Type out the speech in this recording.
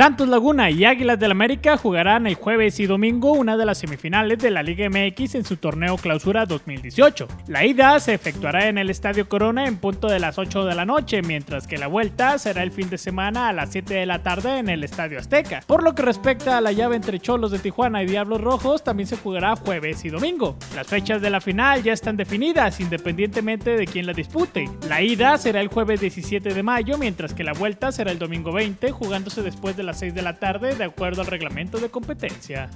Santos Laguna y Águilas del América jugarán el jueves y domingo una de las semifinales de la Liga MX en su torneo Clausura 2018. La ida se efectuará en el Estadio Corona en punto de las 8 de la noche, mientras que la vuelta será el fin de semana a las 7 de la tarde en el Estadio Azteca. Por lo que respecta a la llave entre Cholos de Tijuana y Diablos Rojos, también se jugará jueves y domingo. Las fechas de la final ya están definidas independientemente de quién la dispute. La ida será el jueves 17 de mayo, mientras que la vuelta será el domingo 20, jugándose después de las 6 de la tarde de acuerdo al reglamento de competencia.